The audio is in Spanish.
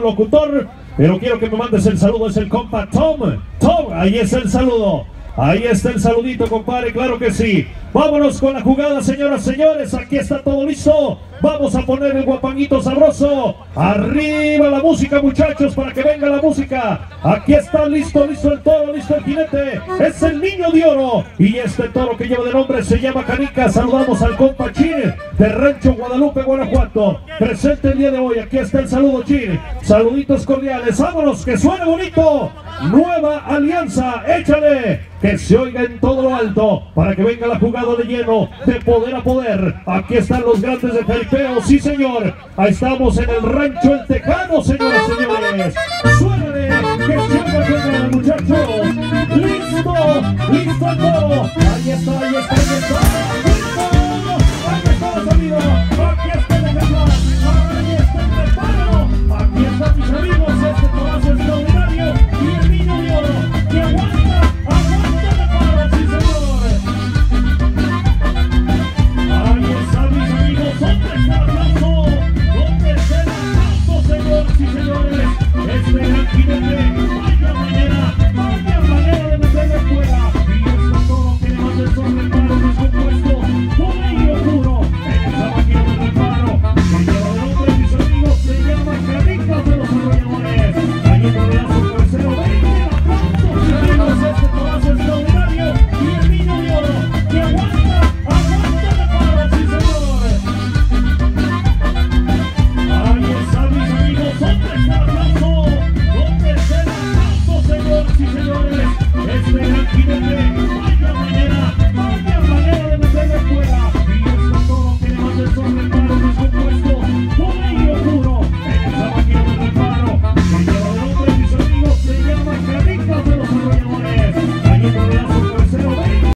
locutor, pero quiero que me mandes el saludo, es el compa Tom. Tom, ahí es el saludo. Ahí está el saludito, compadre, claro que sí. Vámonos con la jugada, señoras, señores. Aquí está todo listo. Vamos a poner el guapanguito sabroso. Arriba la música, muchachos, para que venga la música. Aquí está listo, listo el toro, listo el jinete. Es el niño de oro. Y este toro que lleva de nombre se llama Canica. Saludamos al compa Chin de Rancho Guadalupe, Guanajuato. Presente el día de hoy. Aquí está el saludo, Chin. Saluditos cordiales. Vámonos, que suene bonito. Nueva alianza. Échale. Que se oiga en todo lo alto para que venga la jugada de lleno, de poder a poder. Aquí están los grandes de Felipeo, sí señor. Ahí estamos en el rancho El Tejano, señoras y señores. Suénale, que se oiga muchachos. Listo, listo todo. Ahí está, ahí está, ahí está.